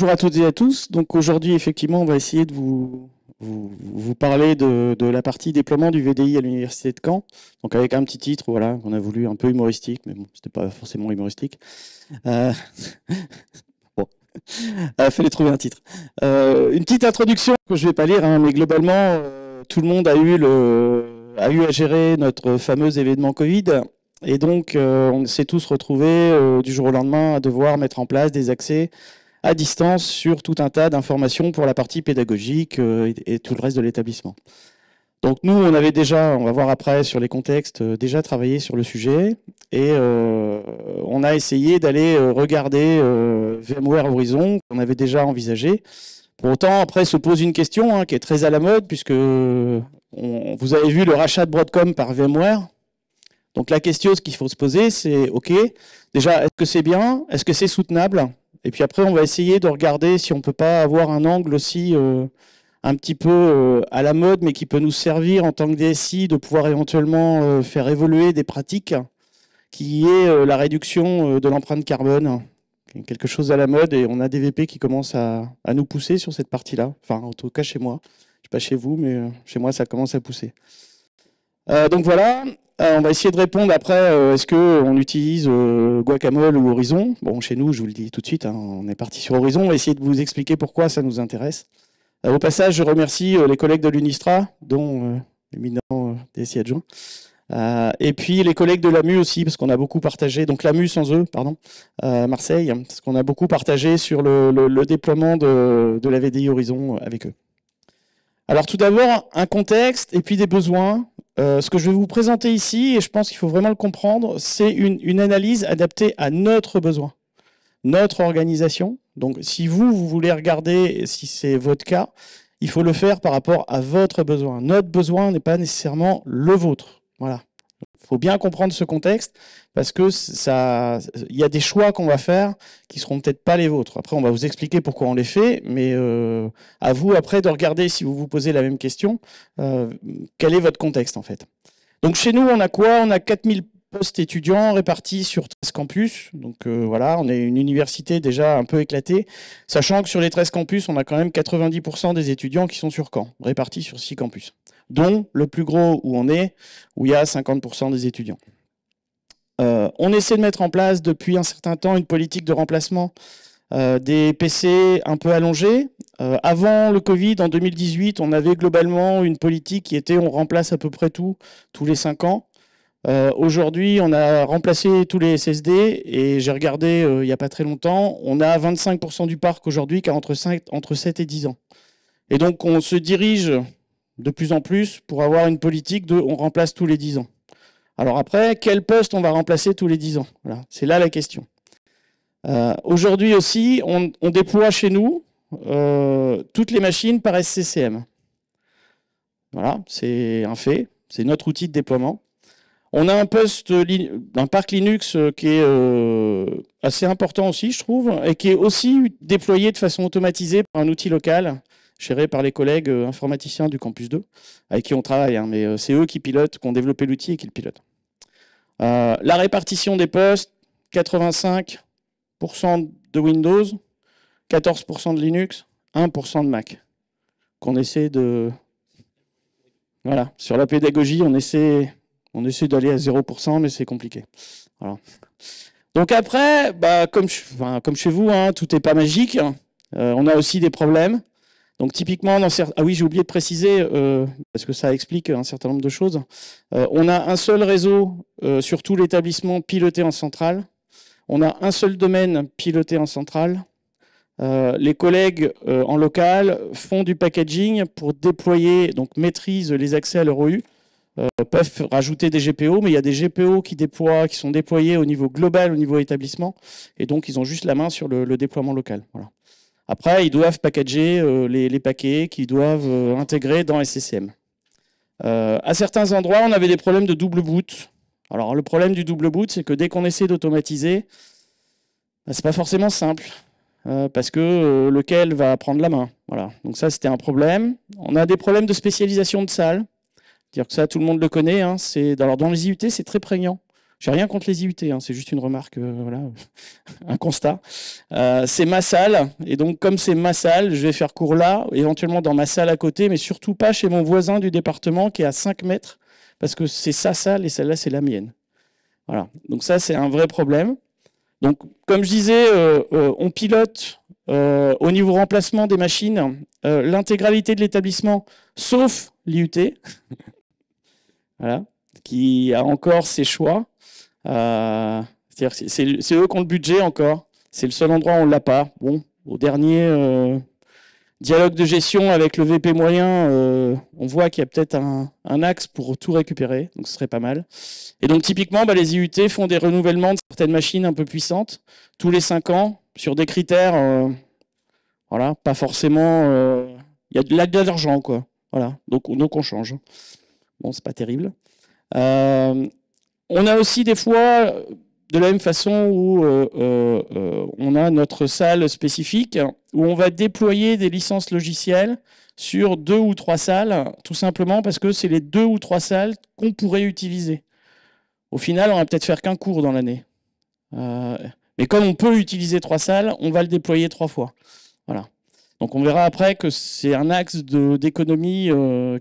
bonjour à toutes et à tous. Donc aujourd'hui, effectivement, on va essayer de vous, vous, parler de, la partie déploiement du VDI à l'université de Caen. Donc avec un petit titre, voilà, qu'on a voulu un peu humoristique, mais bon, c'était pas forcément humoristique. Euh... bon, euh, fallait trouver un titre. Euh, une petite introduction que je vais pas lire, hein, mais globalement, euh, tout le monde a eu le a eu à gérer notre fameux événement Covid. Et donc, on s'est tous retrouvés du jour au lendemain à devoir mettre en place des accès à distance sur tout un tas d'informations pour la partie pédagogique euh, et, tout le reste de l'établissement. Donc nous, on avait déjà, on va voir après sur les contextes, euh, déjà travaillé sur le sujet et euh, on a essayé d'aller regarder VMware Horizon qu'on avait déjà envisagé. Pour autant, après se pose une question hein, qui est très à la mode puisque vous avez vu le rachat de Broadcom par VMware. Donc la question, ce qu'il faut se poser, c'est OK, déjà, est-ce que c'est bien? Est-ce que c'est soutenable? Et puis après, on va essayer de regarder si on peut pas avoir un angle aussi euh, un petit peu euh, à la mode, mais qui peut nous servir en tant que DSI de pouvoir éventuellement euh, faire évoluer des pratiques, qui est la réduction de l'empreinte carbone, quelque chose à la mode, et on a des VP qui commencent à, à nous pousser sur cette partie-là. Enfin, en tout cas chez moi. Je sais pas chez vous, mais chez moi, ça commence à pousser. donc voilà, euh, on va essayer de répondre après, euh, est-ce qu'on utilise euh, Guacamole ou Horizon? Bon, chez nous, je vous le dis tout de suite, hein, on est parti sur Horizon. On va essayer de vous expliquer pourquoi ça nous intéresse. au passage, je remercie les collègues de l'UNISTRA, dont l'éminent DSI adjoint. et puis les collègues de l'AMU aussi, parce qu'on a beaucoup partagé, donc l'AMU sans eux, pardon, Marseille, parce qu'on a beaucoup partagé sur le, déploiement de, de la VDI Horizon avec eux. Alors tout d'abord, un contexte et puis des besoins. Euh, ce que je vais vous présenter ici, et je pense qu'il faut vraiment le comprendre, c'est une, analyse adaptée à notre besoin, notre organisation. Donc si vous, vous voulez regarder si c'est votre cas, il faut le faire par rapport à votre besoin. Notre besoin n'est pas nécessairement le vôtre. Voilà. Faut bien comprendre ce contexte parce que ça, il y a des choix qu'on va faire qui seront peut-être pas les vôtres. Après, on va vous expliquer pourquoi on les fait, mais euh, à vous après de regarder si vous vous posez la même question, euh, quel est votre contexte en fait. Donc chez nous, on a quoi? On a 4000 postes étudiants répartis sur 13 campus. Donc euh, voilà, on est une université déjà un peu éclatée, sachant que sur les 13 campus, on a quand même 90% des étudiants qui sont sur Caen, répartis sur 6 campus, dont le plus gros où on est, où il y a 50% des étudiants. Euh, on essaie de mettre en place depuis un certain temps une politique de remplacement euh, des PC un peu allongés. Euh, avant le Covid, en 2018, on avait globalement une politique qui était on remplace à peu près tout, tous les 5 ans. Aujourd'hui, on a remplacé tous les SSD et j'ai regardé il n'y a pas très longtemps, on a 25% du parc aujourd'hui qui a entre, entre 7 et 10 ans. Et donc on se dirige de plus en plus pour avoir une politique de on remplace tous les 10 ans. Alors après, quel poste on va remplacer tous les 10 ans? C'est là la question. Euh, aujourd'hui aussi, on, déploie chez nous euh, toutes les machines par SCCM. Voilà, c'est un fait, c'est notre outil de déploiement. On a un poste d'un parc Linux euh, qui est assez important aussi, je trouve, et qui est aussi déployé de façon automatisée par un outil local géré par les collègues informaticiens du campus 2, avec qui on travaille, hein, mais c'est eux qui pilotent, qui ont développé l'outil et qui le pilotent. Euh, la répartition des postes, 85% de Windows, 14% de Linux, 1% de Mac. Qu'on essaie de... Voilà, sur la pédagogie, on essaie, on essaie d'aller à 0%, mais c'est compliqué. Donc après, bah, comme, chez vous, hein, tout n'est pas magique. Euh, on a aussi des problèmes. Donc typiquement, dans ah oui, j'ai oublié de préciser, euh, parce que ça explique un certain nombre de choses. Euh, on a un seul réseau sur tout l'établissement piloté en centrale. On a un seul domaine piloté en centrale. les collègues en local font du packaging pour déployer, donc maîtrisent les accès à leur OU, peuvent rajouter des GPO, mais il y a des GPO qui déploient, qui sont déployés au niveau global, au niveau établissement, et donc ils ont juste la main sur le, déploiement local. Après, ils doivent packager euh, les, paquets qu'ils doivent euh, intégrer dans SCCM. Euh, à certains endroits, on avait des problèmes de double boot. Alors, le problème du double boot, c'est que dès qu'on essaie d'automatiser, bah, c'est pas forcément simple. parce que lequel va prendre la main. Voilà. Donc ça, c'était un problème. On a des problèmes de spécialisation de salles. Dire que ça, tout le monde le connaît. Hein. Alors dans les IUT, c'est très prégnant. J'ai rien contre les IUT, hein, c'est juste une remarque, euh, voilà, un constat. Euh, c'est ma salle, et donc comme c'est ma salle, je vais faire cours là, éventuellement dans ma salle à côté, mais surtout pas chez mon voisin du département qui est à 5 mètres, parce que c'est sa salle et celle-là c'est la mienne. Voilà. Donc ça c'est un vrai problème. Donc comme je disais, euh, on pilote au niveau remplacement des machines l'intégralité de l'établissement, sauf l'IUT, qui a encore ses choix. Euh, c'est eux qui ont le budget encore. C'est le seul endroit où on ne l'a pas. Bon, au dernier euh, dialogue de gestion avec le VP moyen, euh, on voit qu'il y a peut-être un, axe pour tout récupérer, donc ce serait pas mal. Et donc typiquement, bah, les IUT font des renouvellements de certaines machines un peu puissantes tous les 5 ans sur des critères, voilà, pas forcément. Il y a de l'argent, quoi. Voilà, donc on change. Bon, c'est pas terrible. On a aussi des fois, de la même façon où euh, euh, euh, on a notre salle spécifique, où on va déployer des licences logicielles sur deux ou trois salles, tout simplement parce que c'est les deux ou trois salles qu'on pourrait utiliser. Au final, on va peut-être faire qu'un cours dans l'année. mais comme on peut utiliser trois salles, on va le déployer trois fois. Voilà. Donc on verra après que c'est un axe d'économie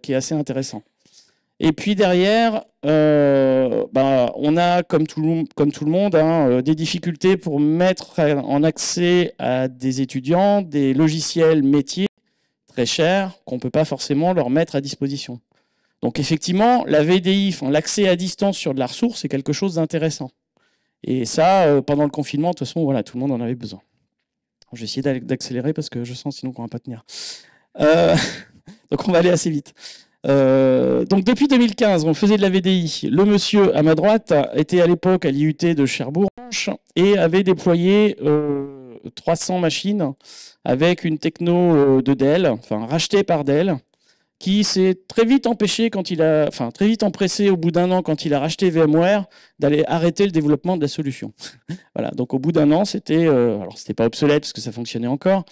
qui est assez intéressant. Et puis derrière, euh, bah, on a, comme tout, le monde, hein, euh, des difficultés pour mettre en accès à des étudiants des logiciels métiers très chers qu'on ne peut pas forcément leur mettre à disposition. Donc effectivement, la VDI, l'accès à distance sur de la ressource, c'est quelque chose d'intéressant. Et ça, euh, pendant le confinement, de toute façon, voilà, tout le monde en avait besoin. Je vais essayer d'accélérer parce que je sens sinon qu'on ne va pas tenir. donc on va aller assez vite. Euh, donc depuis 2015, on faisait de la VDI. Le monsieur à ma droite était à l'époque à l'IUT de Cherbourg et avait déployé 300 euh, machines avec une techno euh, de Dell, enfin rachetée par Dell, qui s'est très vite empêché quand il a, enfin très vite empressé au bout d'un an quand il a racheté VMware d'aller arrêter le développement de la solution. voilà, donc au bout d'un an, c'était, alors c'était pas obsolète parce que ça fonctionnait encore,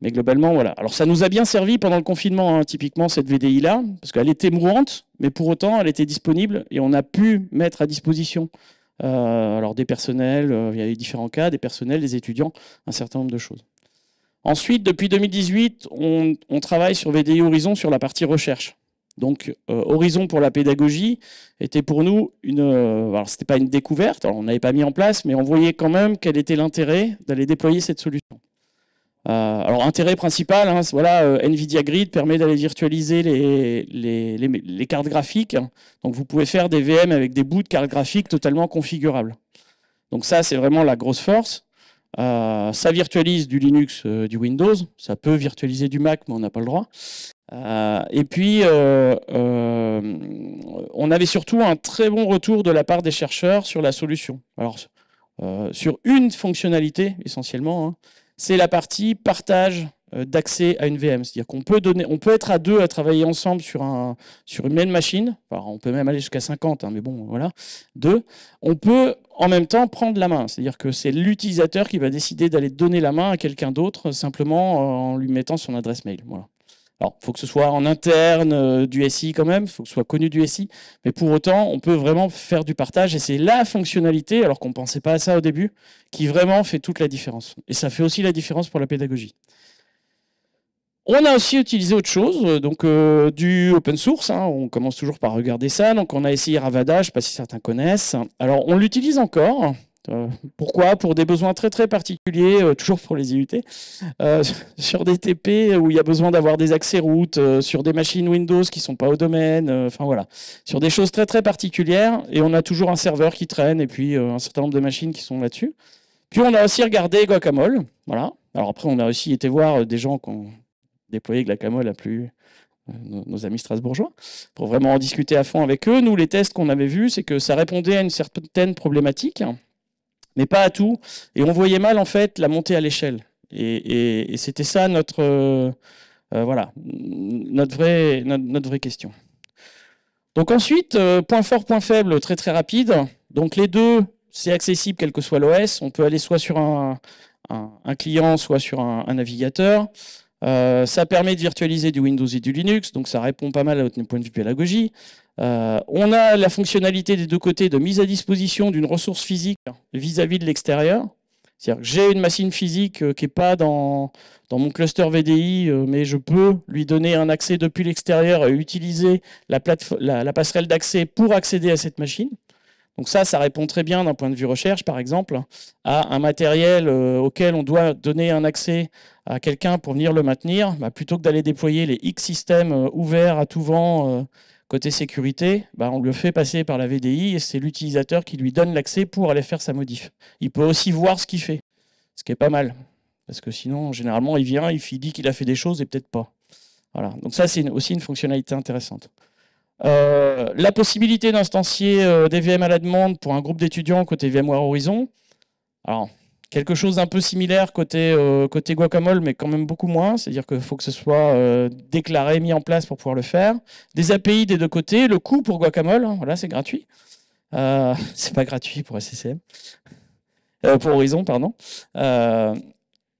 mais globalement, voilà. Alors ça nous a bien servi pendant le confinement, hein, typiquement cette VDI-là, parce qu'elle était mourante, mais pour autant, elle était disponible et on a pu mettre à disposition euh, alors des personnels, euh, il y a eu différents cas, des personnels, des étudiants, un certain nombre de choses. Ensuite, depuis 2018, on, travaille sur VDI Horizon sur la partie recherche. Donc euh, Horizon pour la pédagogie était pour nous une, alors c'était pas une découverte, on n'avait pas mis en place, mais on voyait quand même quel était l'intérêt d'aller déployer cette solution. Euh, alors, intérêt principal, hein, voilà, euh, NVIDIA Grid permet d'aller virtualiser les, les, cartes graphiques. Donc, vous pouvez faire des VM avec des bouts de cartes graphiques totalement configurables. Donc, ça, c'est vraiment la grosse force. Euh, ça virtualise du Linux, du Windows. Ça peut virtualiser du Mac, mais on n'a pas le droit. et puis, on avait surtout un très bon retour de la part des chercheurs sur la solution. Alors, sur une fonctionnalité, essentiellement, hein, c'est la partie partage euh, d'accès à une VM. C'est-à-dire qu'on peut on peut être à deux à travailler ensemble sur, un, sur une même machine. on peut même aller jusqu'à 50, hein, mais bon, voilà. Deux. On peut en même temps prendre la main. C'est-à-dire que c'est l'utilisateur qui va décider d'aller donner la main à quelqu'un d'autre simplement en lui mettant son adresse mail. Alors, faut que ce soit en interne euh, du SI quand même, faut que ce soit connu du SI, mais pour autant, on peut vraiment faire du partage et c'est la fonctionnalité, alors qu'on ne pensait pas à ça au début, qui vraiment fait toute la différence. Et ça fait aussi la différence pour la pédagogie. On a aussi utilisé autre chose, euh, donc euh, du open source. Hein. on commence toujours par regarder ça. Donc on a essayé Ravada, je ne sais pas si certains connaissent. Alors on l'utilise encore. Euh, pourquoi? Pour des besoins très très particuliers, euh, toujours pour les IUT, euh, sur des TP où il y a besoin d'avoir des accès routes, sur des machines Windows qui sont pas au domaine, enfin voilà, sur des choses très très particulières, et on a toujours un serveur qui traîne, et puis un certain nombre de machines qui sont là-dessus. Puis on a aussi regardé Guacamole, voilà. Alors après, on a aussi été voir des gens qui ont déployé Guacamole à plus nos, amis strasbourgeois, pour vraiment en discuter à fond avec eux. Nous, les tests qu'on avait vus, c'est que ça répondait à une certaine problématique, mais pas à tout. Et on voyait mal en fait la montée à l'échelle. Et, c'était ça notre, euh, euh, voilà, notre, vraie, notre, vraie question. Donc ensuite, euh, point fort, point faible, très très rapide. Donc les deux c'est accessible quel que soit l'OS. On peut aller soit sur un, client, soit sur un, navigateur. Ça permet de virtualiser du Windows et du Linux, donc ça répond pas mal à votre point de vue pédagogie. Euh, on a la fonctionnalité des deux côtés de mise à disposition d'une ressource physique vis-à-vis de l'extérieur. C'est-à-dire que j'ai une machine physique euh, qui n'est pas dans, mon cluster VDI, mais je peux lui donner un accès depuis l'extérieur et utiliser la, passerelle d'accès pour accéder à cette machine. Donc ça, ça répond très bien d'un point de vue recherche, par exemple, à un matériel euh, auquel on doit donner un accès à quelqu'un pour venir le maintenir, bah, plutôt que d'aller déployer les X systèmes euh, ouverts à tout vent euh, côté sécurité, bah, on le fait passer par la VDI et c'est l'utilisateur qui lui donne l'accès pour aller faire sa modif. Il peut aussi voir ce qu'il fait, ce qui est pas mal, parce que sinon, généralement, il vient, il dit qu'il a fait des choses et peut-être pas. Voilà. Donc ça, c'est aussi une fonctionnalité intéressante. Euh, la possibilité d'instancier euh, des VM à la demande pour un groupe d'étudiants côté VMware Horizon. Alors, quelque chose d'un peu similaire côté, euh, côté Guacamole, mais quand même beaucoup moins. C'est-à-dire qu'il faut que ce soit déclaré, mis en place pour pouvoir le faire. Des API des deux côtés. Le coût pour Guacamole, hein, voilà, c'est gratuit. c'est pas gratuit pour SCCM. pour Horizon, pardon.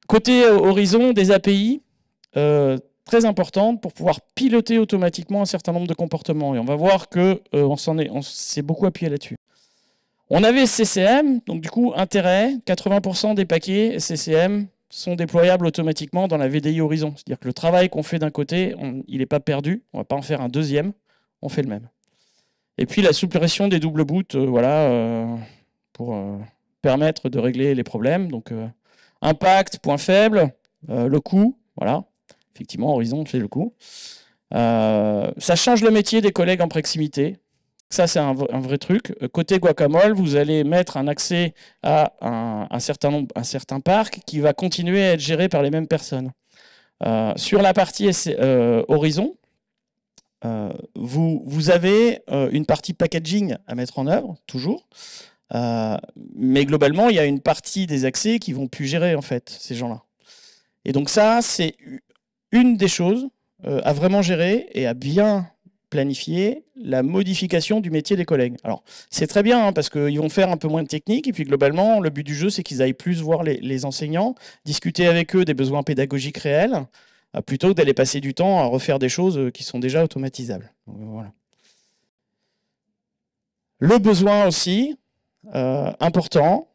côté Horizon, des API euh, très importante pour pouvoir piloter automatiquement un certain nombre de comportements. Et on va voir que euh, on s'est beaucoup appuyé là-dessus. On avait CCM, donc du coup, intérêt, 80% des paquets CCM sont déployables automatiquement dans la VDI Horizon. C'est-à-dire que le travail qu'on fait d'un côté, il n'est pas perdu, on ne va pas en faire un deuxième, on fait le même. Et puis la suppression des doubles boots, euh, voilà, euh, pour permettre de régler les problèmes. Donc impact, point faible, le coût, voilà, effectivement, Horizon fait le. Euh, ça change le métier des collègues en proximité. Ça, c'est un, vrai truc. Côté Guacamole, vous allez mettre un accès à un, certain, parc qui va continuer à être géré par les mêmes personnes. Euh, sur la partie euh, Horizon, vous, vous, avez une partie packaging à mettre en œuvre, toujours. mais globalement, il y a une partie des accès qui vont plus gérer, en fait, ces gens-là. Et donc ça, c'est une des choses euh, à vraiment gérer et à bien planifier la modification du métier des collègues. Alors, c'est très bien hein, parce qu'ils vont faire un peu moins de technique et puis globalement, le but du jeu, c'est qu'ils aillent plus voir les, enseignants, discuter avec eux des besoins pédagogiques réels, euh, plutôt que d'aller passer du temps à refaire des choses euh, qui sont déjà automatisables. voilà. Le besoin aussi, important,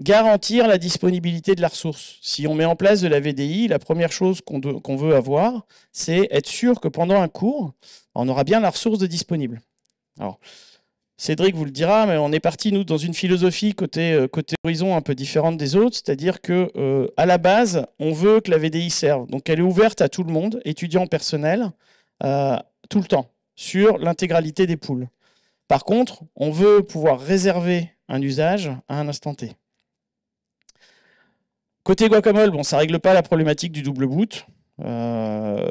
garantir la disponibilité de la ressource. Si on met en place de la VDI, la première chose qu'on veut avoir, c'est être sûr que pendant un cours, on aura bien la ressource de disponible. Alors, Cédric vous le dira, mais on est parti, nous, dans une philosophie côté, euh, horizon un peu différente des autres, c'est-à-dire que euh, à la base, on veut que la VDI serve. Donc elle est ouverte à tout le monde, étudiants personnels, euh, tout le temps, sur l'intégralité des poules. Par contre, on veut pouvoir réserver un usage à un instant T. Côté guacamole, bon, ça ne règle pas la problématique du double boot. Euh,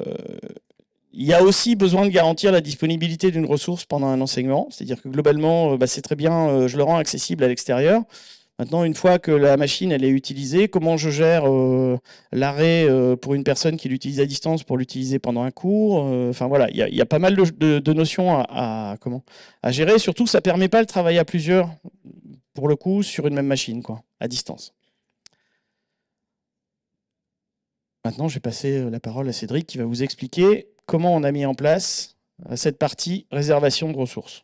il y a aussi besoin de garantir la disponibilité d'une ressource pendant un enseignement. C'est-à-dire que globalement, euh, bah, c'est très bien, euh, je le rends accessible à l'extérieur. Maintenant, une fois que la machine est utilisée, comment je gère l'arrêt pour une personne qui l'utilise à distance pour l'utiliser pendant un cours Enfin voilà, il y, a pas mal de, notions à, comment, gérer. Surtout, ça ne permet pas le travail à plusieurs, pour le coup, sur une même machine, à distance. Maintenant, je vais passer euh, la parole à Cédric qui va vous expliquer comment on a mis en place euh, cette partie réservation de ressources.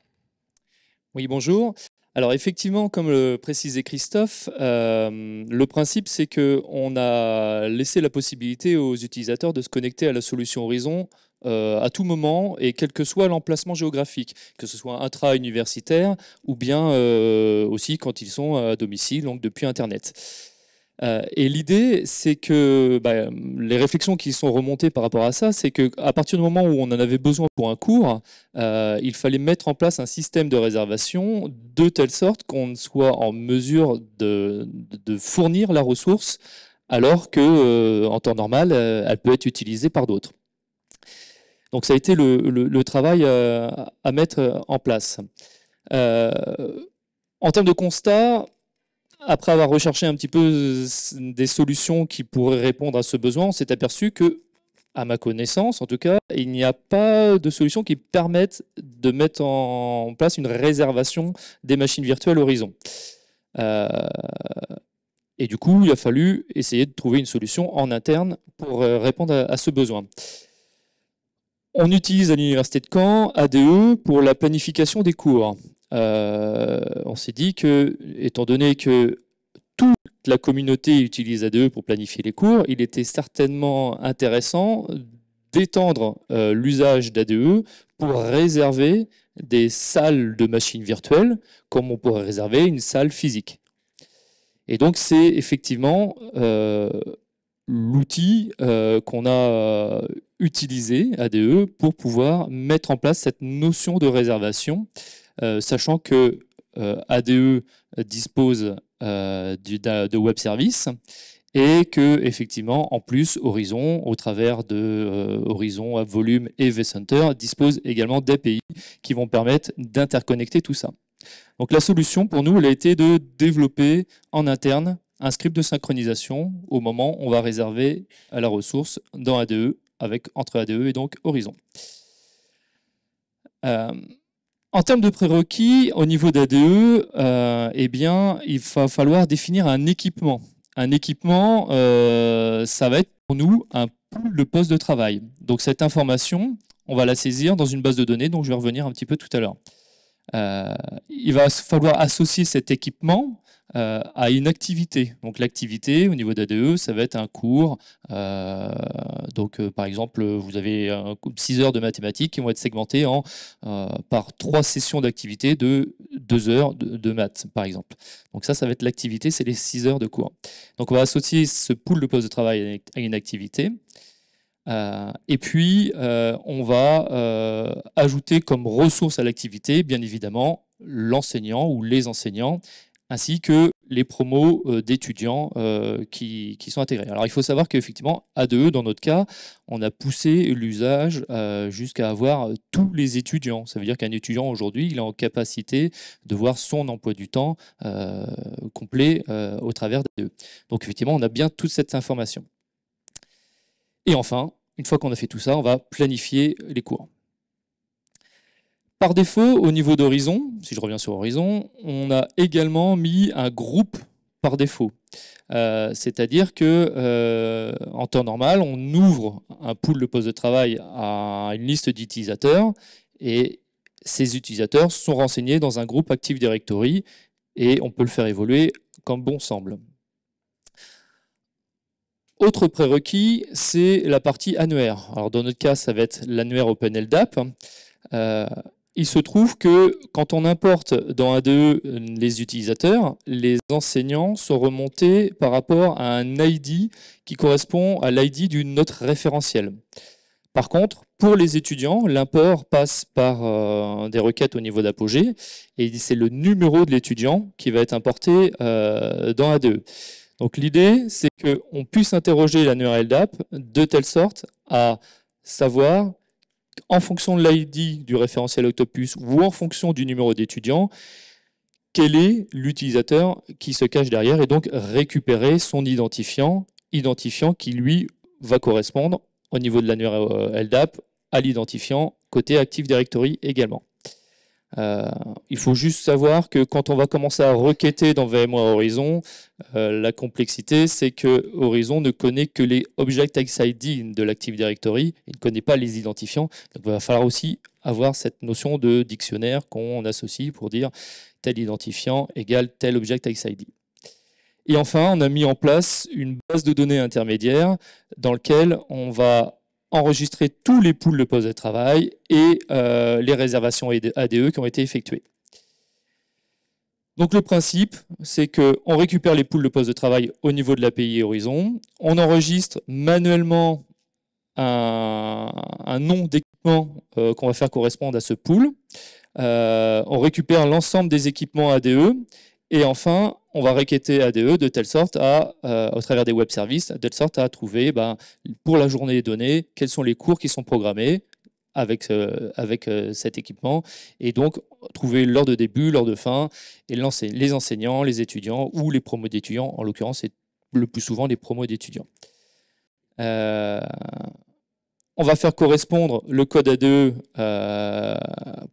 Oui, bonjour. Alors effectivement, comme le précisait Christophe, euh, le principe c'est qu'on a laissé la possibilité aux utilisateurs de se connecter à la solution Horizon à tout moment et quel que soit l'emplacement géographique, que ce soit intra-universitaire ou bien aussi quand ils sont à domicile, donc depuis Internet. Euh, et l'idée, c'est que bah, les réflexions qui sont remontées par rapport à ça, c'est qu'à partir du moment où on en avait besoin pour un cours, euh, il fallait mettre en place un système de réservation de telle sorte qu'on soit en mesure de, fournir la ressource alors que euh, temps normal, elle peut être utilisée par d'autres. Donc ça a été le, travail à mettre en place. en termes de constat, après avoir recherché un petit peu des solutions qui pourraient répondre à ce besoin, on s'est aperçu que à ma connaissance en tout cas, il n'y a pas de solution qui permette de mettre en place une réservation des machines virtuelles Horizon. Euh, et du coup, il a fallu essayer de trouver une solution en interne pour euh, répondre à, ce besoin. On utilise à l'Université de Caen ADE pour la planification des cours. Euh, on s'est dit que, étant donné que toute la communauté utilise ADE pour planifier les cours, il était certainement intéressant d'étendre euh, l'usage d'ADE pour réserver des salles de machines virtuelles comme on pourrait réserver une salle physique. Et donc c'est effectivement euh, l'outil qu'on a utilisé, ADE, pour pouvoir mettre en place cette notion de réservation, sachant que ADE dispose de web services et que effectivement en plus Horizon au travers de euh, Horizon Volume et vCenter dispose également d'API qui vont permettre d'interconnecter tout ça. Donc la solution pour nous elle a été de développer en interne un script de synchronisation au moment où on va réserver à la ressource dans ADE avec entre ADE et donc Horizon. Euh, en termes de prérequis, au niveau d'ADE, euh, eh bien, il va falloir définir un équipement un équipement, euh, ça va être pour nous un pool de poste de travail. Donc cette information, on va la saisir dans une base de données dont je vais revenir un petit peu tout à l'heure. Euh, il va falloir associer cet équipement à une activité. Donc l'activité au niveau d'ADE, ça va être un cours. Donc euh, par exemple, vous avez 6 heures de mathématiques qui vont être segmentées en, par trois sessions d'activité de 2 heures de, maths, par exemple. Donc ça, ça va être l'activité, c'est les 6 heures de cours. Donc on va associer ce pool de poste de travail à une activité. et puis, on va ajouter comme ressource à l'activité, bien évidemment, l'enseignant ou les enseignants ainsi que les promos euh, d'étudiants euh, qui, sont intégrés. Alors il faut savoir qu'effectivement, A2E, dans notre cas, on a poussé l'usage euh, jusqu'à avoir tous les étudiants. Ça veut dire qu'un étudiant aujourd'hui, il est en capacité de voir son emploi du temps complet au travers d'A2E. Donc effectivement, on a bien toute cette information. Et enfin, une fois qu'on a fait tout ça, on va planifier les cours. Par défaut, au niveau d'Horizon, si je reviens sur Horizon, on a également mis un groupe par défaut. Euh, c'est-à-dire que euh, en temps normal, on ouvre un pool de poste de travail à une liste d'utilisateurs et ces utilisateurs sont renseignés dans un groupe Active Directory et on peut le faire évoluer comme bon semble. Autre prérequis, c'est la partie annuaire. Alors dans notre cas, ça va être l'annuaire OpenLDAP. Euh, il se trouve que quand on importe dans ADE les utilisateurs, les enseignants sont remontés par rapport à un ID qui correspond à l'ID d'une note référentielle. Par contre, pour les étudiants, l'import passe par euh, des requêtes au niveau d'Apogée et c'est le numéro de l'étudiant qui va être importé euh, dans ADE. Donc l'idée, c'est qu'on puisse interroger l'annuaire LDAP de telle sorte à savoir en fonction de l'ID du référentiel Octopus ou en fonction du numéro d'étudiant, quel est l'utilisateur qui se cache derrière et donc récupérer son identifiant, identifiant qui lui va correspondre au niveau de l'annuaire euh, LDAP à l'identifiant côté Active Directory également. Euh, il faut juste savoir que quand on va commencer à requêter dans VMware Horizon, euh, la complexité, c'est que Horizon ne connaît que les Object ID de l'Active Directory, il ne connaît pas les identifiants. Donc il va falloir aussi avoir cette notion de dictionnaire qu'on associe pour dire tel identifiant égale tel Object ID. Et enfin, on a mis en place une base de données intermédiaire dans laquelle on va enregistrer tous les pools de postes de travail et euh, les réservations ADE qui ont été effectuées. Donc le principe, c'est qu'on récupère les pools de postes de travail au niveau de l'API Horizon, on enregistre manuellement un, nom d'équipement euh, qu'on va faire correspondre à ce pool, euh, on récupère l'ensemble des équipements ADE, et enfin, on va requêter ADE de telle sorte à, euh, au travers des web services, de telle sorte à trouver ben, pour la journée des données quels sont les cours qui sont programmés avec, euh, avec euh, cet équipement et donc trouver l'heure de début, l'heure de fin et les enseignants, les étudiants ou les promos d'étudiants. En l'occurrence, c'est le plus souvent les promos d'étudiants. On va faire correspondre le code A2 euh,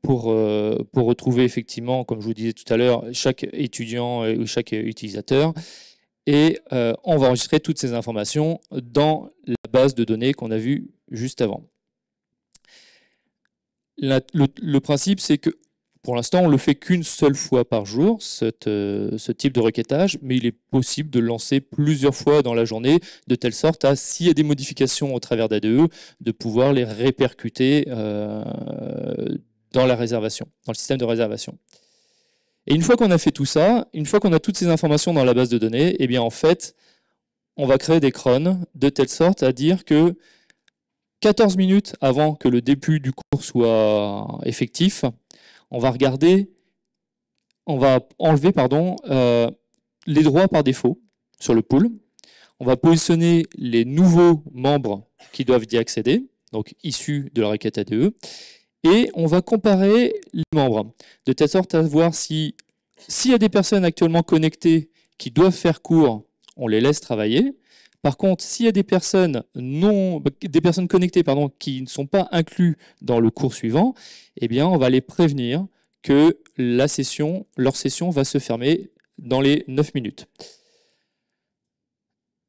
pour, euh, pour retrouver effectivement, comme je vous disais tout à l'heure, chaque étudiant ou chaque utilisateur. Et on va enregistrer toutes ces informations dans la base de données qu'on a vue juste avant. le, principe, c'est que pour l'instant, on le fait qu'une seule fois par jour, euh, ce type de requêtage, mais il est possible de le lancer plusieurs fois dans la journée, de telle sorte à, s'il y a des modifications au travers d'ADE, de pouvoir les répercuter euh, dans la réservation, dans le système de réservation. Et une fois qu'on a fait tout ça, une fois qu'on a toutes ces informations dans la base de données, eh bien en fait, on va créer des crônes de telle sorte à dire que 14 minutes avant que le début du cours soit effectif, on va regarder, on va enlever pardon, euh, les droits par défaut sur le pool. On va positionner les nouveaux membres qui doivent y accéder, donc issus de la requête ADE, et on va comparer les membres, de telle sorte à voir si s'il y a des personnes actuellement connectées qui doivent faire cours, on les laisse travailler. Par contre, s'il y a des personnes non, des personnes connectées qui ne sont pas inclus dans le cours suivant, eh bien, on va les prévenir que leur session va se fermer dans les 9 minutes.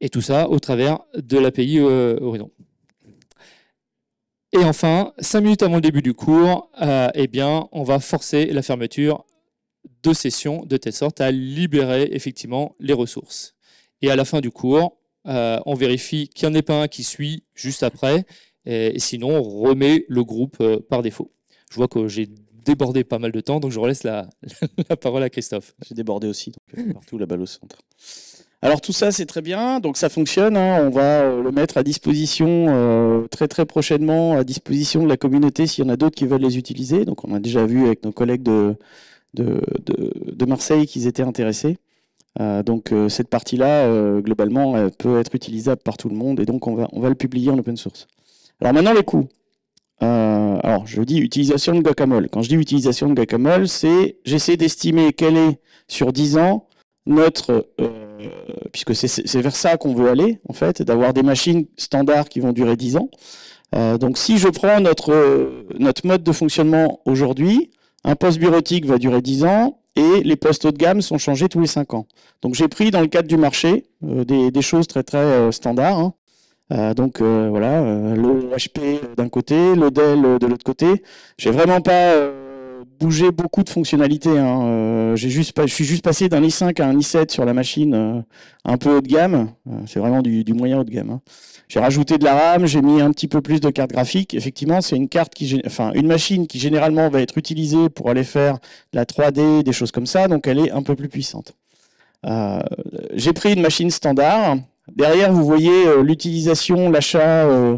Et tout ça au travers de l'API euh, Horizon. Et enfin, 5 minutes avant le début du cours, euh, eh bien, on va forcer la fermeture de session de telle sorte à libérer effectivement les ressources. Et à la fin du cours, euh, on vérifie qu'il n'y en ait pas un qui suit juste après, et, sinon on remet le groupe par défaut. Je vois que j'ai débordé pas mal de temps, donc je relaisse la, parole à Christophe. J'ai débordé aussi, donc euh, partout la balle au centre. Alors tout ça c'est très bien, donc ça fonctionne. Hein. on va euh, le mettre à disposition euh, très très prochainement à disposition de la communauté s'il y en a d'autres qui veulent les utiliser. Donc on a déjà vu avec nos collègues de, de, Marseille qu'ils étaient intéressés. Donc cette partie-là globalement elle peut être utilisable par tout le monde et donc on va on va le publier en open source. Alors maintenant les coûts. Euh, alors, je dis utilisation de guacamole. Quand je dis utilisation de guacamole, c'est j'essaie d'estimer quelle est sur 10 ans notre, euh, puisque c'est vers ça qu'on veut aller en fait, d'avoir des machines standards qui vont durer 10 ans. Euh, donc, si je prends notre notre mode de fonctionnement aujourd'hui, un poste bureautique va durer 10 ans et les postes haut de gamme sont changés tous les 5 ans. Donc, j'ai pris dans le cadre du marché des, des, choses très très standards. Hein. Euh, donc euh, voilà, euh, le HP d'un côté, le Dell de l'autre côté. J'ai vraiment pas bougé beaucoup de fonctionnalités. Hein. j'ai juste, je suis juste passé d'un i5 à un i7 sur la machine un peu haut de gamme. c'est vraiment du, moyen haut de gamme. Hein. J'ai rajouté de la RAM, j'ai mis un petit peu plus de carte graphique. Effectivement, c'est une carte qui, enfin, une machine qui généralement va être utilisée pour aller faire de la 3D, des choses comme ça. Donc, elle est un peu plus puissante. j'ai pris une machine standard Derrière, vous voyez euh, l'utilisation, l'achat, euh,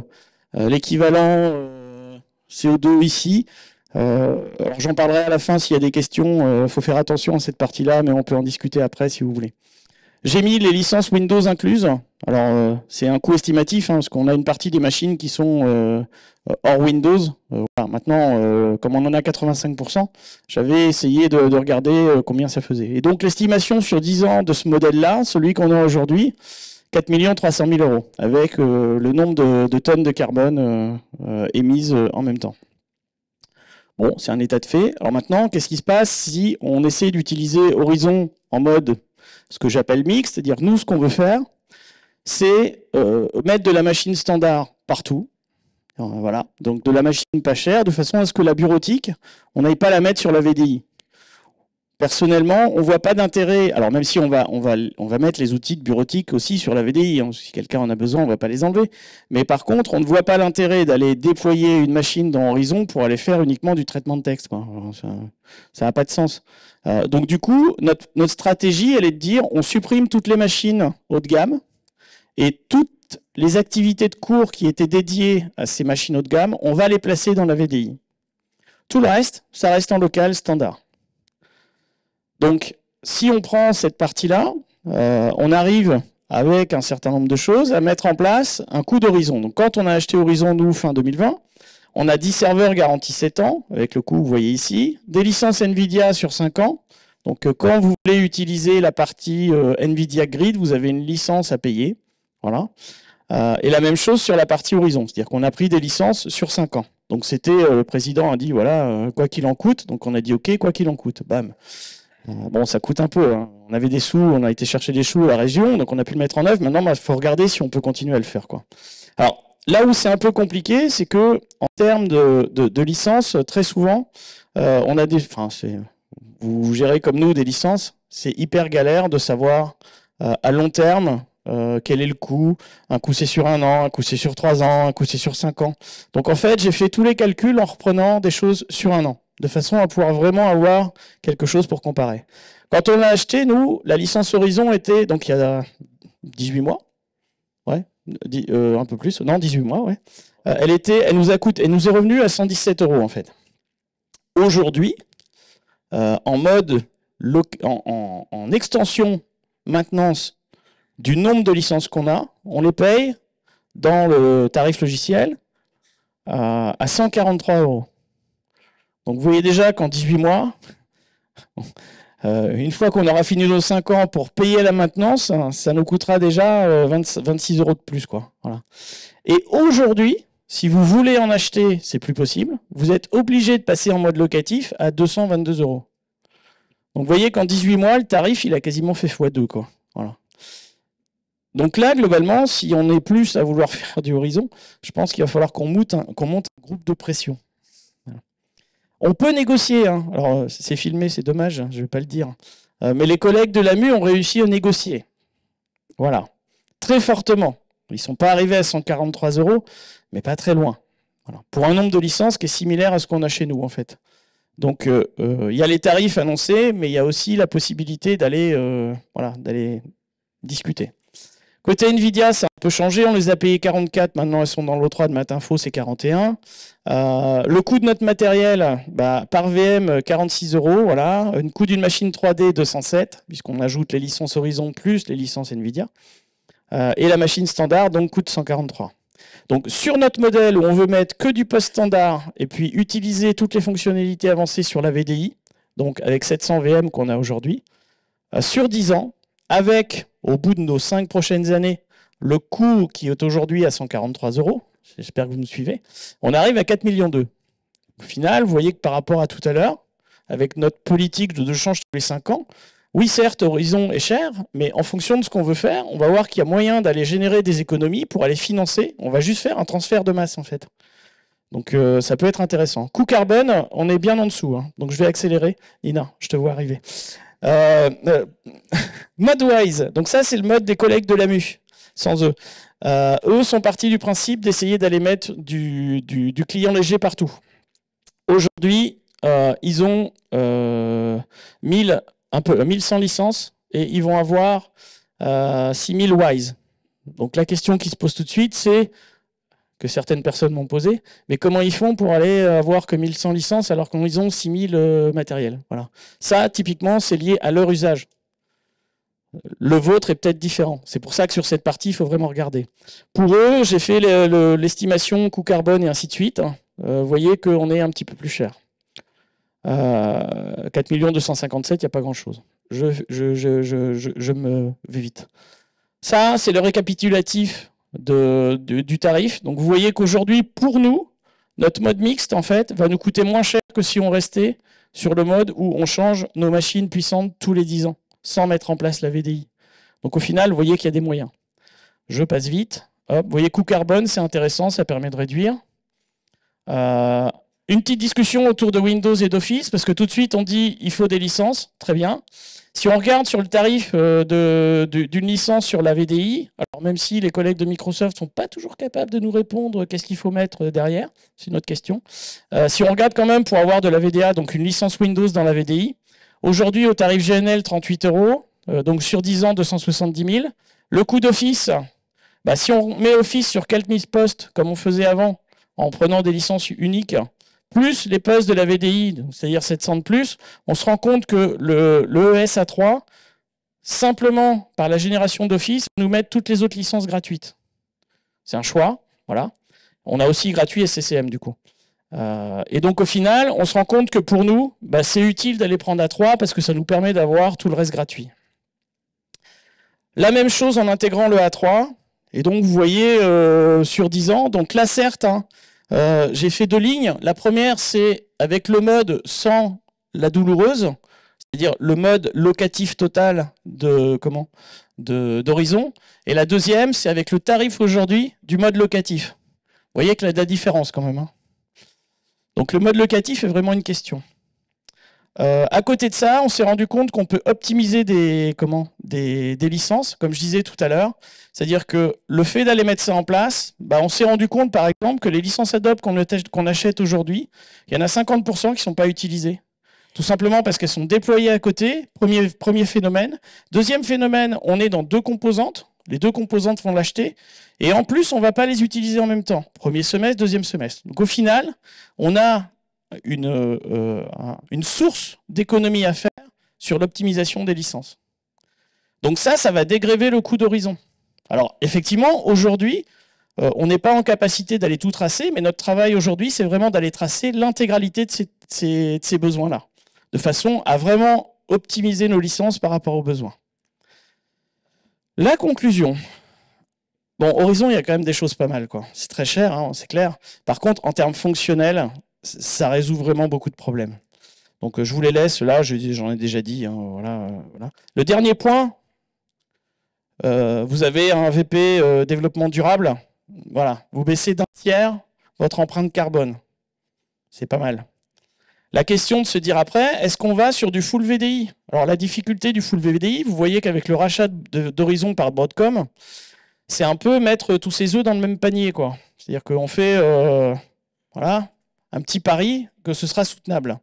euh, l'équivalent CO2 ici. Alors j'en parlerai à la fin s'il y a des questions. Il faut faire attention à cette partie-là, mais on peut en discuter après si vous voulez. J'ai mis les licences Windows incluses. Alors c'est un coût estimatif, hein, parce qu'on a une partie des machines qui sont hors Windows. Maintenant, comme on en a 85%, j'avais essayé de, de regarder combien ça faisait. Et donc l'estimation sur 10 ans de ce modèle-là, celui qu'on a aujourd'hui, 4 300 000 euros, avec euh, le nombre de, tonnes de carbone euh, euh, émises en même temps. Bon, c'est un état de fait. Alors maintenant, qu'est-ce qui se passe si on essaie d'utiliser Horizon en mode ce que j'appelle mixte, c'est-à-dire nous, ce qu'on veut faire, c'est mettre de la machine standard partout. Voilà, donc de la machine pas chère, de façon à ce que la bureautique, on n'aille pas la mettre sur la VDI. Personnellement, on voit pas d'intérêt. Alors même si on va, mettre les outils de bureautique aussi sur la VDI. Hein. Si quelqu'un en a besoin, on va pas les enlever. Mais par contre, on ne voit pas l'intérêt d'aller déployer une machine dans Horizon pour aller faire uniquement du traitement de texte. Ça n'a pas de sens. Euh, donc du coup, notre, notre stratégie, elle est de dire, on supprime toutes les machines haut de gamme et toutes les activités de cours qui étaient dédiées à ces machines haut de gamme, on va les placer dans la VDI. Tout le reste, ça reste en local standard. Donc, si on prend cette partie-là, euh, on arrive avec un certain nombre de choses à mettre en place un coût d'horizon. Donc, quand on a acheté Horizon, nous, fin 2020, on a 10 serveurs garantis 7 ans, avec le coût, vous voyez ici, des licences NVIDIA sur 5 ans. Donc, euh, quand vous voulez utiliser la partie euh, NVIDIA Grid, vous avez une licence à payer. Voilà. Euh, et la même chose sur la partie horizon, c'est-à-dire qu'on a pris des licences sur 5 ans. Donc c'était, le président a dit, voilà, quoi qu'il en coûte. Donc on a dit, ok, quoi qu'il en coûte. Bam. Bon, ça coûte un peu. Hein. On avait des sous, on a été chercher des sous à la région, donc on a pu le mettre en œuvre. Maintenant, il bah, faut regarder si on peut continuer à le faire. Quoi. Alors, là où c'est un peu compliqué, c'est que en termes de, de, licences, très souvent, on a des... Enfin, vous gérez comme nous des licences, c'est hyper galère de savoir à long terme euh, quel est le coût Un coup c'est sur un an, un coup c'est sur trois ans, un coup c'est sur cinq ans. Donc en fait, j'ai fait tous les calculs en reprenant des choses sur un an, de façon à pouvoir vraiment avoir quelque chose pour comparer. Quand on a acheté, nous, la licence Horizon était, donc il y a 18 mois, ouais, euh, un peu plus, non, 18 mois, ouais. Euh, elle était, elle nous a coûté, elle nous est revenue à 117 euros en fait. Aujourd'hui, en mode en, en extension maintenance du nombre de licences qu'on a, on les paye dans le tarif logiciel euh, à 143 euros. Donc vous voyez déjà qu'en 18 mois, euh, une fois qu'on aura fini nos 5 ans pour payer la maintenance, ça nous coûtera déjà 26 euh, euros de plus. Quoi. Et aujourd'hui, si vous voulez en acheter, c'est plus possible. Vous êtes obligé de passer en mode locatif à 222 euros. Donc vous voyez qu'en 18 mois, le tarif, il a quasiment fait x2. Quoi. Donc là, globalement, si on est plus à vouloir faire du horizon, je pense qu'il va falloir qu'on monte un groupe de pression. On peut négocier. Hein. Alors, euh, c'est filmé, c'est dommage, hein, je ne vais pas le dire. Euh, mais les collègues de l'AMU ont réussi à négocier. Voilà. Très fortement. Ils ne sont pas arrivés à 143 euros, mais pas très loin. Pour un nombre de licences qui est similaire à ce qu'on a chez nous, en fait. Donc, euh, il y a les tarifs annoncés, mais il y a aussi la possibilité d'aller discuter. Côté Nvidia, ça a un peu changé. On les a payés 44. Maintenant, elles sont dans l'O3 de Matinfo, c'est 41. Euh, le coût de notre matériel, bah, par VM, 46 euros. Voilà. Un coût d'une machine 3D, 207, puisqu'on ajoute les licences Horizon plus les licences Nvidia. Euh, et la machine standard, donc, coûte 143. Donc, sur notre modèle où on veut mettre que du post standard et puis utiliser toutes les fonctionnalités avancées sur la VDI, donc avec 700 VM qu'on a aujourd'hui, euh, sur 10 ans, avec, au bout de nos cinq prochaines années, le coût qui est aujourd'hui à 143 euros, j'espère que vous me suivez, on arrive à 4 millions. Au final, vous voyez que par rapport à tout à l'heure, avec notre politique de, change tous les 5 ans, oui, certes, Horizon est cher, mais en fonction de ce qu'on veut faire, on va voir qu'il y a moyen d'aller générer des économies pour aller financer. On va juste faire un transfert de masse, en fait. Donc, euh, ça peut être intéressant. Coût carbone, on est bien en dessous. Hein. Donc, je vais accélérer. Nina, je te vois arriver. Euh, euh, donc ça c'est le mode des collègues de l'AMU, sans eux. Euh, eux sont partis du principe d'essayer d'aller mettre du, client léger partout. Aujourd'hui, ils ont 1000, un peu, 1100 licences et ils vont avoir 6000 Wise. Donc la question qui se pose tout de suite, c'est que certaines personnes m'ont posé, mais comment ils font pour aller avoir que 1100 licences alors qu'ils ont 6000 euh, matériels voilà. Ça, typiquement, c'est lié à leur usage. Le vôtre est peut-être différent. C'est pour ça que sur cette partie, il faut vraiment regarder. Pour eux, j'ai fait l'estimation coût carbone et ainsi de suite. Euh, vous voyez qu'on est un petit peu plus cher. Euh, 4 257, il n'y a pas grand-chose. Je, me vais vite. Ça, c'est le récapitulatif du tarif. Donc vous voyez qu'aujourd'hui, pour nous, notre mode mixte, en fait, va nous coûter moins cher que si on restait sur le mode où on change nos machines puissantes tous les 10 ans, sans mettre en place la VDI. Donc au final, vous voyez qu'il y a des moyens. Je passe vite. vous voyez, coût carbone, c'est intéressant, ça permet de réduire. Euh, une petite discussion autour de Windows et d'Office, parce que tout de suite, on dit il faut des licences. Très bien. Si on regarde sur le tarif euh, d'une licence sur la VDI, alors même si les collègues de Microsoft sont pas toujours capables de nous répondre qu'est-ce qu'il faut mettre derrière, c'est une autre question. Euh, si on regarde quand même pour avoir de la VDA, donc une licence Windows dans la VDI, aujourd'hui au tarif GNL 38 euros, euh, donc sur 10 ans 270 000. Le coût d'Office, bah, si on met Office sur quelques postes comme on faisait avant, en prenant des licences uniques, plus les postes de la VDI, c'est-à-dire 700 de plus, on se rend compte que le, ES 3 simplement par la génération d'Office, nous met toutes les autres licences gratuites. C'est un choix, voilà. On a aussi gratuit SCCM du coup. Euh, et donc au final, on se rend compte que pour nous, bah, c'est utile d'aller prendre A3 parce que ça nous permet d'avoir tout le reste gratuit. La même chose en intégrant le A3, Et donc, vous voyez, sur 10 ans, donc là, certes, hein, j'ai fait deux lignes. La première, c'est avec le mode sans la douloureuse, c'est-à-dire le mode locatif total de comment d'horizon. Et la deuxième, c'est avec le tarif aujourd'hui du mode locatif. Vous voyez que y a de la différence quand même. Hein. Donc le mode locatif est vraiment une question. Euh, à côté de ça, on s'est rendu compte qu'on peut optimiser des, comment, des, licences, comme je disais tout à l'heure. C'est-à-dire que le fait d'aller mettre ça en place, bah, on s'est rendu compte, par exemple, que les licences Adobe qu'on achète aujourd'hui, il y en a 50% qui ne sont pas utilisées. Tout simplement parce qu'elles sont déployées à côté, premier, premier phénomène. Deuxième phénomène, on est dans deux composantes. Les deux composantes vont l'acheter. Et en plus, on ne va pas les utiliser en même temps. Premier semestre, deuxième semestre. Donc au final, on a une, euh, une source d'économie à faire sur l'optimisation des licences. Donc ça, ça va dégréver le coût d'horizon. Alors effectivement, aujourd'hui, euh, on n'est pas en capacité d'aller tout tracer, mais notre travail aujourd'hui, c'est vraiment d'aller tracer l'intégralité de ces, besoins-là, de façon à vraiment optimiser nos licences par rapport aux besoins. La conclusion. Bon, Horizon, il y a quand même des choses pas mal. quoi. C'est très cher, hein, c'est clair. Par contre, en termes fonctionnels, ça résout vraiment beaucoup de problèmes. Donc, je vous les laisse là, j'en ai déjà dit. Hein, voilà, voilà. Le dernier point, euh, vous avez un VP euh, développement durable. Voilà, vous baissez d'un tiers votre empreinte carbone. C'est pas mal. La question de se dire après, est-ce qu'on va sur du full VDI Alors la difficulté du full VDI, vous voyez qu'avec le rachat d'Horizon par Broadcom, c'est un peu mettre tous ses œufs dans le même panier. C'est-à-dire qu'on fait euh, voilà, un petit pari que ce sera soutenable.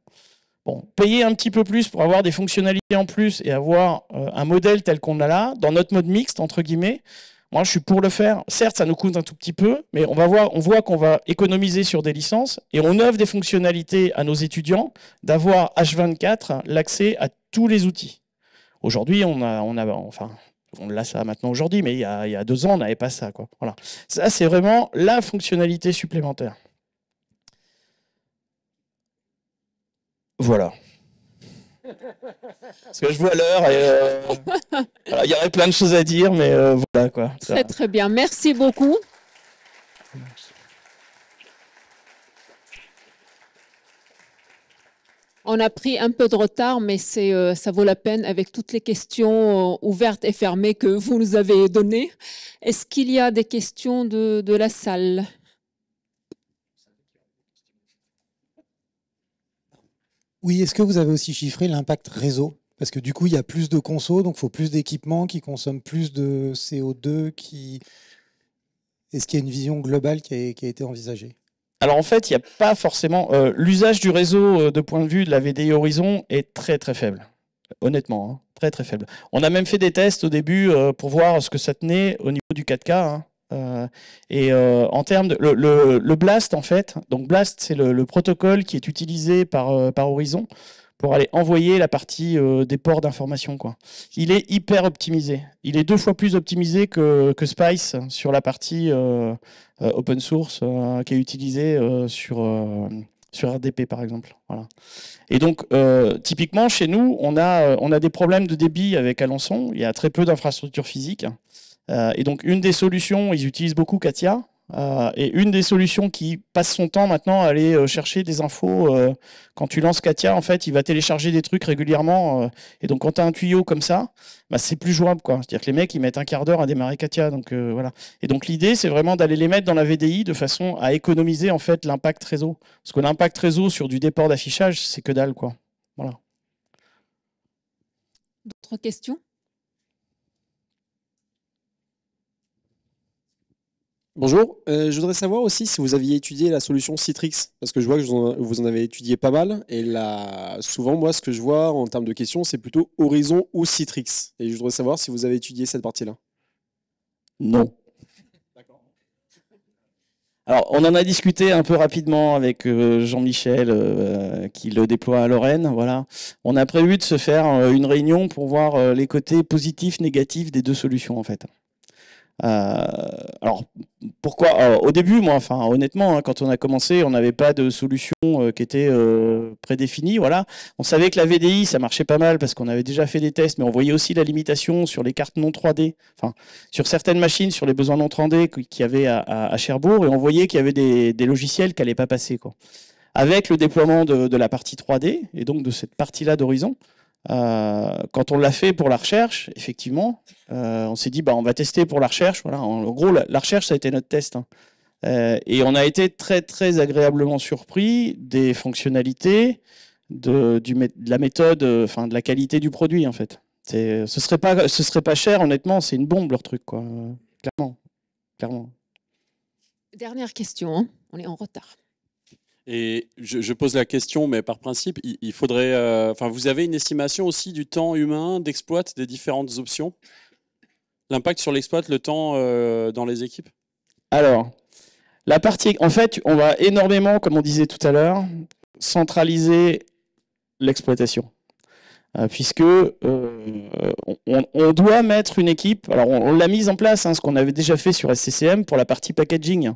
Bon, payer un petit peu plus pour avoir des fonctionnalités en plus et avoir euh, un modèle tel qu'on a là, dans notre mode mixte, entre guillemets, moi, je suis pour le faire. Certes, ça nous coûte un tout petit peu, mais on, va voir, on voit qu'on va économiser sur des licences et on offre des fonctionnalités à nos étudiants d'avoir H24 l'accès à tous les outils. Aujourd'hui, on a, on a, enfin, on l'a ça maintenant aujourd'hui, mais il y, a, deux ans, on n'avait pas ça. Quoi. Voilà. Ça, c'est vraiment la fonctionnalité supplémentaire. Voilà. Parce que je vois l'heure et euh, il y aurait plein de choses à dire, mais euh, voilà quoi. Très très bien, merci beaucoup. On a pris un peu de retard, mais c'est, euh, ça vaut la peine avec toutes les questions ouvertes et fermées que vous nous avez données. Est-ce qu'il y a des questions de, de la salle? Oui, est-ce que vous avez aussi chiffré l'impact réseau? Parce que du coup, il y a plus de conso, donc il faut plus d'équipements qui consomment plus de CO2. Qui... Est-ce qu'il y a une vision globale qui a, été envisagée? Alors en fait, il n'y a pas forcément... Euh, l'usage du réseau euh, de point de vue de la VDI Horizon est très très faible. Honnêtement, hein, très très faible. On a même fait des tests au début euh, pour voir ce que ça tenait au niveau du 4K. Euh, et euh, en termes de le, Blast en fait, donc Blast c'est le, protocole qui est utilisé par, euh, par Horizon pour aller envoyer la partie des ports d'information. Quoi. Il est hyper optimisé. Il est deux fois plus optimisé que, que Spice sur la partie open source qui est utilisée sur, sur RDP par exemple. Voilà. Et donc typiquement chez nous, on a, on a des problèmes de débit avec Alençon. Il y a très peu d'infrastructures physiques. Euh, et donc, une des solutions, ils utilisent beaucoup Katia. Euh, et une des solutions qui passe son temps maintenant à aller euh, chercher des infos, quand tu lances Katia, en fait, il va télécharger des trucs régulièrement. et donc, quand tu as un tuyau comme ça, bah, c'est plus jouable. C'est-à-dire que les mecs, ils mettent un quart d'heure à démarrer Katia. Donc, voilà. Et donc, l'idée, c'est vraiment d'aller les mettre dans la VDI de façon à économiser en fait l'impact réseau. Parce que l'impact réseau sur du déport d'affichage, c'est que dalle. Quoi. Voilà. D'autres questions? Bonjour, euh, je voudrais savoir aussi si vous aviez étudié la solution Citrix, parce que je vois que vous en, avez étudié pas mal, et là, souvent, moi, ce que je vois en termes de questions, c'est plutôt Horizon ou Citrix. Et je voudrais savoir si vous avez étudié cette partie-là. Non. Alors, on en a discuté un peu rapidement avec euh, Jean-Michel, euh, qui le déploie à Lorraine. Voilà. On a prévu de se faire une réunion pour voir les côtés positifs, négatifs des deux solutions, en fait. Euh, alors pourquoi alors, Au début, moi, enfin honnêtement, hein, quand on a commencé, on n'avait pas de solution euh, qui était euh, prédéfinie. Voilà, on savait que la VDI ça marchait pas mal parce qu'on avait déjà fait des tests, mais on voyait aussi la limitation sur les cartes non 3D, enfin sur certaines machines, sur les besoins non 3D qu'il y avait à, Cherbourg, et on voyait qu'il y avait des, logiciels qui n'allaient pas passer. Avec le déploiement de, de la partie 3D et donc de cette partie-là d'horizon, euh, quand on l'a fait pour la recherche, effectivement, euh, on s'est dit bah on va tester pour la recherche. Voilà, en gros la, recherche ça a été notre test. Hein. Euh, et on a été très très agréablement surpris des fonctionnalités, de, la méthode, enfin de la qualité du produit en fait. Ce serait pas ce serait pas cher honnêtement, c'est une bombe leur truc quoi. Clairement, clairement. Dernière question, hein. on est en retard. Et je, pose la question, mais par principe, il, faudrait. Euh, enfin, vous avez une estimation aussi du temps humain d'exploit des différentes options? L'impact sur l'exploit, le temps euh, dans les équipes? Alors, la partie. En fait, on va énormément, comme on disait tout à l'heure, centraliser l'exploitation. Euh, puisque on, doit mettre une équipe. Alors, on, l'a mise en place, hein, ce qu'on avait déjà fait sur SCCM pour la partie packaging.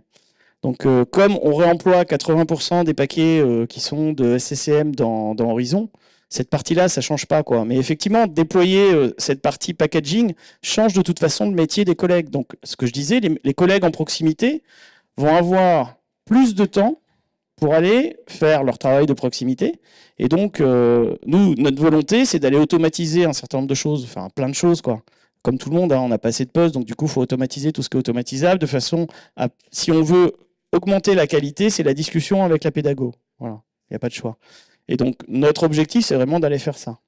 Donc, euh, comme on réemploie 80% des paquets euh, qui sont de SCCM dans, Horizon, cette partie-là, ça change pas. quoi. Mais effectivement, déployer euh, cette partie packaging change de toute façon le métier des collègues. Donc, ce que je disais, les, collègues en proximité vont avoir plus de temps pour aller faire leur travail de proximité. Et donc, nous, notre volonté, c'est d'aller automatiser un certain nombre de choses, enfin plein de choses, quoi comme tout le monde, hein, on n'a pas assez de postes, donc du coup, il faut automatiser tout ce qui est automatisable de façon à, si on veut augmenter la qualité, c'est la discussion avec la pédago. Voilà, il n'y a pas de choix. Et donc, notre objectif, c'est vraiment d'aller faire ça.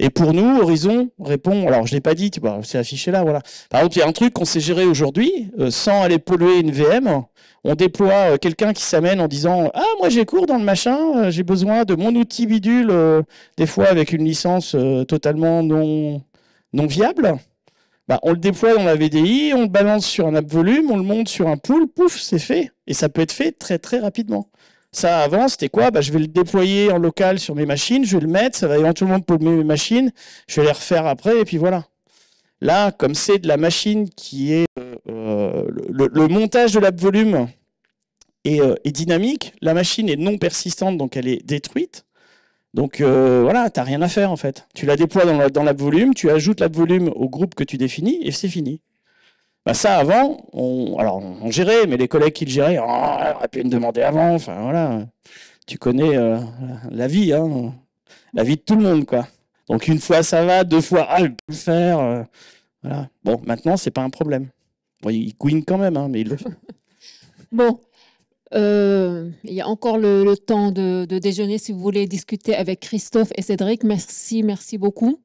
Et pour nous, Horizon répond, alors je ne l'ai pas dit, c'est affiché là, voilà. Par exemple, il y a un truc qu'on sait gérer aujourd'hui, euh, sans aller polluer une VM. On déploie euh, quelqu'un qui s'amène en disant Ah, moi j'ai cours dans le machin, euh, j'ai besoin de mon outil bidule, des fois avec une licence totalement non, non viable. Bah, on le déploie dans la VDI, on le balance sur un app volume, on le monte sur un pool, pouf, c'est fait. Et ça peut être fait très très rapidement. Ça avant, c'était quoi? Bah, Je vais le déployer en local sur mes machines, je vais le mettre, ça va éventuellement paumer mes machines, je vais les refaire après, et puis voilà. Là, comme c'est de la machine qui est... Euh, le, montage de l'app volume est, euh, est dynamique, la machine est non persistante, donc elle est détruite. Donc euh, voilà, tu n'as rien à faire en fait. Tu la déploies dans la, dans volume, tu ajoutes la volume au groupe que tu définis et c'est fini. Bah ça avant, on, alors on, gérait, mais les collègues qui le géraient, oh, on aurait pu me demander avant. Enfin voilà, tu connais euh, la vie, hein, la vie de tout le monde quoi. Donc une fois ça va, deux fois ah je le faire. Euh, voilà. Bon, maintenant c'est pas un problème. Bon, il couine quand même, hein, mais il le fait. Bon, euh, il y a encore le, temps de, déjeuner si vous voulez discuter avec Christophe et Cédric. Merci, merci beaucoup.